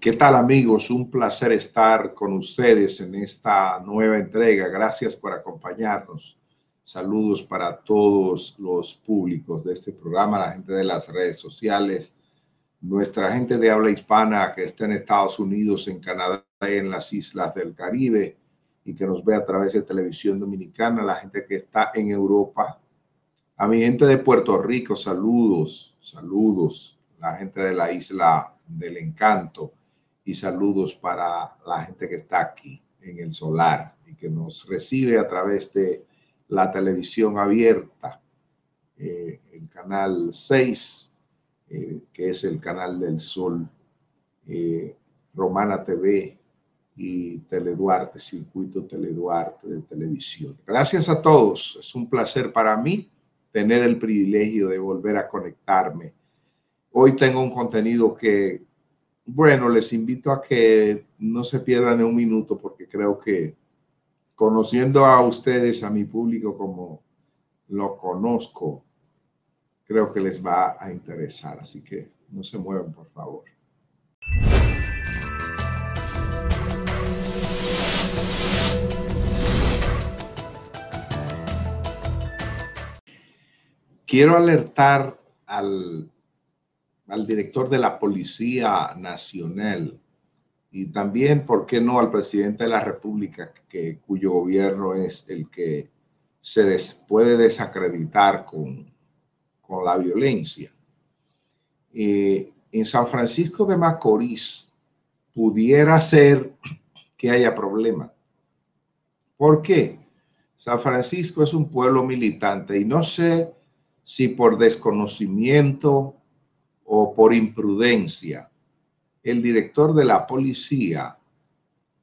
¿Qué tal amigos? Un placer estar con ustedes en esta nueva entrega. Gracias por acompañarnos. Saludos para todos los públicos de este programa, la gente de las redes sociales, nuestra gente de habla hispana que está en Estados Unidos, en Canadá en las islas del Caribe y que nos ve a través de televisión dominicana, la gente que está en Europa, a mi gente de Puerto Rico, saludos, saludos, la gente de la isla del encanto y saludos para la gente que está aquí en el solar y que nos recibe a través de la televisión abierta, eh, el canal 6, eh, que es el canal del sol, eh, Romana TV y Teleduarte, Circuito Teleduarte de televisión. Gracias a todos, es un placer para mí tener el privilegio de volver a conectarme. Hoy tengo un contenido que bueno, les invito a que no se pierdan un minuto porque creo que conociendo a ustedes, a mi público como lo conozco, creo que les va a interesar. Así que no se muevan, por favor. Quiero alertar al al director de la Policía Nacional y también, ¿por qué no?, al presidente de la República, que, cuyo gobierno es el que se puede desacreditar con, con la violencia. Eh, en San Francisco de Macorís pudiera ser que haya problema. ¿Por qué? San Francisco es un pueblo militante y no sé si por desconocimiento o por imprudencia, el director de la policía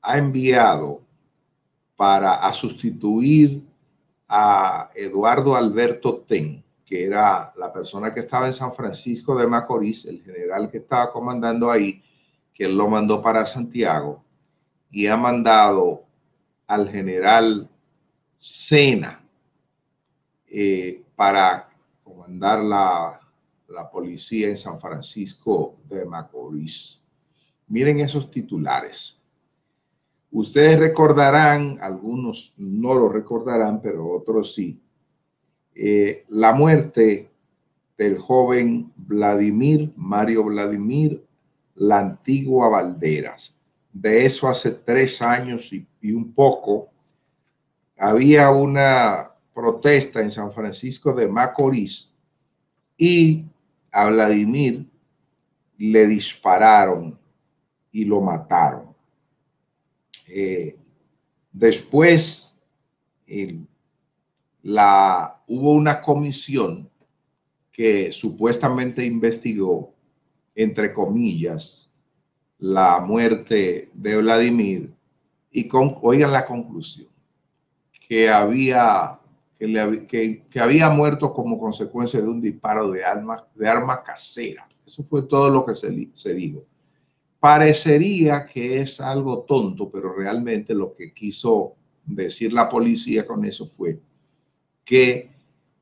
ha enviado para sustituir a Eduardo Alberto Ten, que era la persona que estaba en San Francisco de Macorís, el general que estaba comandando ahí, que él lo mandó para Santiago, y ha mandado al general Sena eh, para comandar la la policía en San Francisco de Macorís. Miren esos titulares. Ustedes recordarán, algunos no lo recordarán, pero otros sí, eh, la muerte del joven Vladimir, Mario Vladimir, la antigua Valderas. De eso hace tres años y, y un poco, había una protesta en San Francisco de Macorís y a Vladimir le dispararon y lo mataron. Eh, después la, hubo una comisión que supuestamente investigó, entre comillas, la muerte de Vladimir y con, oigan la conclusión, que había que, había muerto como consecuencia de un disparo de arma, de arma casera. Eso fue todo lo que se, se dijo. Parecería que es algo tonto, pero realmente lo que quiso decir la policía con eso fue que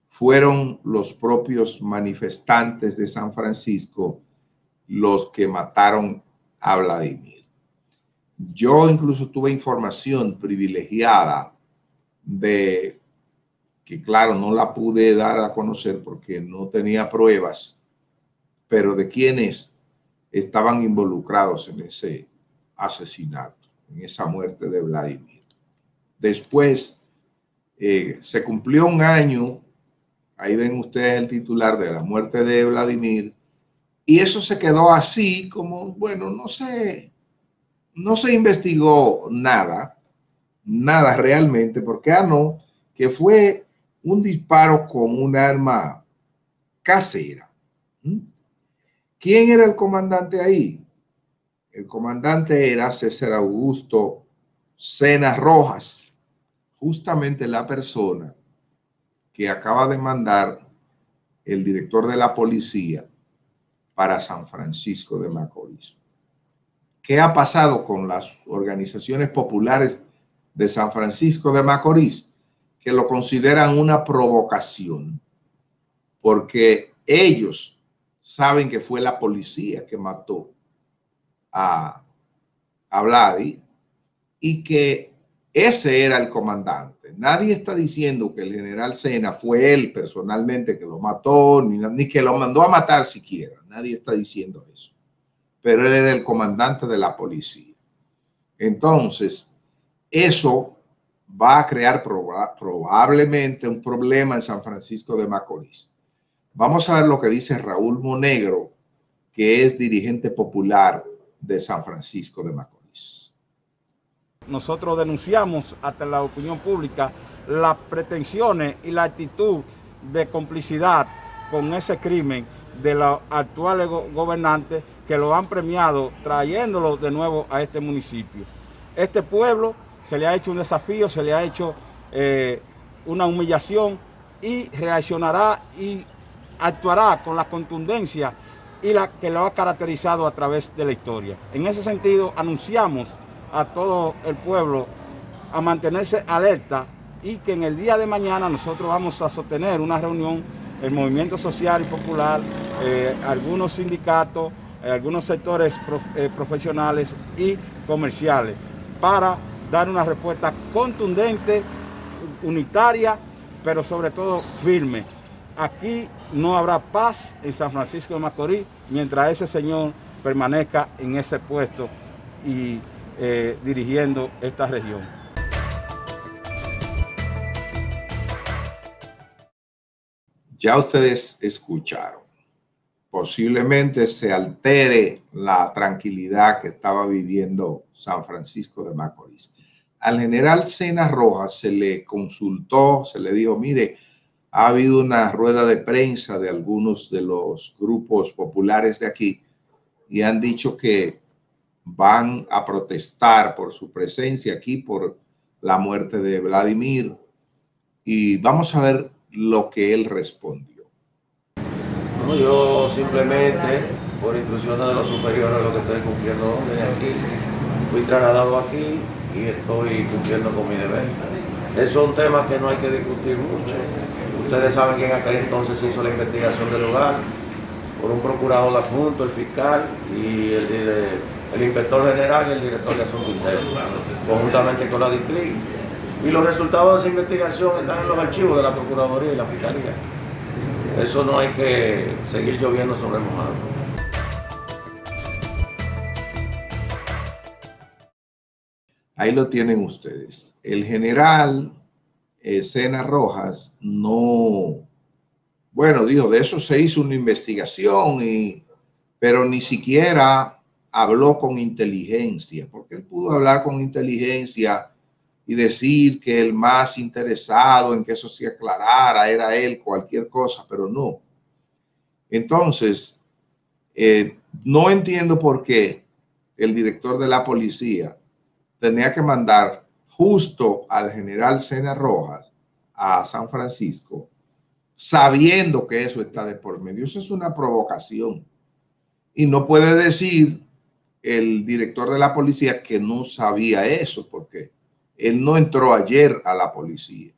fueron los propios manifestantes de San Francisco los que mataron a Vladimir. Yo incluso tuve información privilegiada de que claro, no la pude dar a conocer porque no tenía pruebas, pero de quienes estaban involucrados en ese asesinato, en esa muerte de Vladimir. Después eh, se cumplió un año, ahí ven ustedes el titular de la muerte de Vladimir, y eso se quedó así como, bueno, no sé, no se investigó nada, nada realmente, porque ah, no, que fue un disparo con un arma casera. ¿Mm? ¿Quién era el comandante ahí? El comandante era César Augusto Sena Rojas, justamente la persona que acaba de mandar el director de la policía para San Francisco de Macorís. ¿Qué ha pasado con las organizaciones populares de San Francisco de Macorís? Que lo consideran una provocación, porque ellos saben que fue la policía que mató a, a Vladi y que ese era el comandante. Nadie está diciendo que el general Sena fue él personalmente que lo mató, ni, ni que lo mandó a matar siquiera. Nadie está diciendo eso. Pero él era el comandante de la policía. Entonces, eso va a crear probablemente un problema en San Francisco de Macorís. Vamos a ver lo que dice Raúl Monegro, que es dirigente popular de San Francisco de Macorís. Nosotros denunciamos ante la opinión pública las pretensiones y la actitud de complicidad con ese crimen de los actuales gobernantes que lo han premiado trayéndolo de nuevo a este municipio. Este pueblo se le ha hecho un desafío, se le ha hecho eh, una humillación y reaccionará y actuará con la contundencia y la que lo ha caracterizado a través de la historia. En ese sentido, anunciamos a todo el pueblo a mantenerse alerta y que en el día de mañana nosotros vamos a sostener una reunión, el movimiento social y popular, eh, algunos sindicatos, eh, algunos sectores profesionales y comerciales para dar una respuesta contundente, unitaria, pero sobre todo firme. Aquí no habrá paz en San Francisco de Macorís mientras ese señor permanezca en ese puesto y eh, dirigiendo esta región. Ya ustedes escucharon. Posiblemente se altere la tranquilidad que estaba viviendo San Francisco de Macorís al general Cena Rojas se le consultó, se le dijo, mire, ha habido una rueda de prensa de algunos de los grupos populares de aquí y han dicho que van a protestar por su presencia aquí, por la muerte de Vladimir. Y vamos a ver lo que él respondió. Yo simplemente, por instrucciones de los superiores, lo que estoy cumpliendo aquí, fui trasladado aquí y estoy cumpliendo con mi deber. Es un tema que no hay que discutir mucho. Ustedes saben que en aquel entonces se hizo la investigación del lugar por un procurador adjunto, el fiscal y el, el inspector general y el director de asuntos internos, conjuntamente con la DICLI. Y los resultados de esa investigación están en los archivos de la Procuraduría y la Fiscalía. Eso no hay que seguir lloviendo sobre mojado. Ahí lo tienen ustedes. El general Sena Rojas no, bueno, dijo, de eso se hizo una investigación, y, pero ni siquiera habló con inteligencia, porque él pudo hablar con inteligencia y decir que el más interesado en que eso se aclarara era él, cualquier cosa, pero no. Entonces, eh, no entiendo por qué el director de la policía tenía que mandar justo al general Sena Rojas a San Francisco, sabiendo que eso está de por medio. Eso es una provocación. Y no puede decir el director de la policía que no sabía eso, porque él no entró ayer a la policía.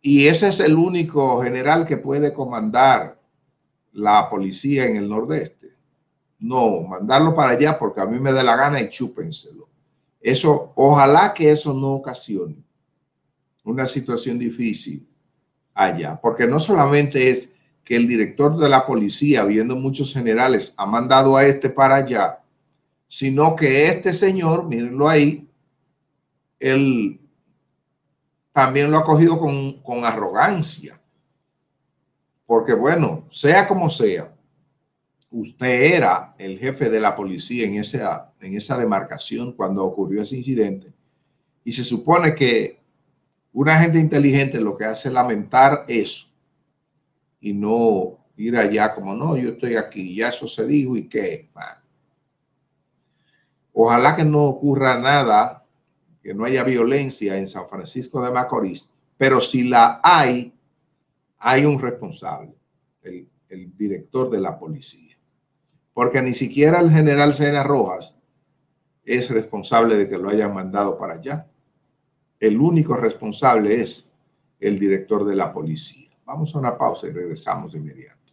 Y ese es el único general que puede comandar la policía en el nordeste. No, mandarlo para allá porque a mí me da la gana y chúpenselo. Eso, ojalá que eso no ocasione una situación difícil allá, porque no solamente es que el director de la policía, viendo muchos generales, ha mandado a este para allá, sino que este señor, mírenlo ahí, él también lo ha cogido con, con arrogancia. Porque bueno, sea como sea, usted era el jefe de la policía en esa, en esa demarcación cuando ocurrió ese incidente. Y se supone que una gente inteligente lo que hace es lamentar eso y no ir allá como, no, yo estoy aquí, ya eso se dijo y qué. Ojalá que no ocurra nada, que no haya violencia en San Francisco de Macorís, pero si la hay, hay un responsable, el, director de la policía porque ni siquiera el general Sena Rojas es responsable de que lo hayan mandado para allá. El único responsable es el director de la policía. Vamos a una pausa y regresamos de inmediato.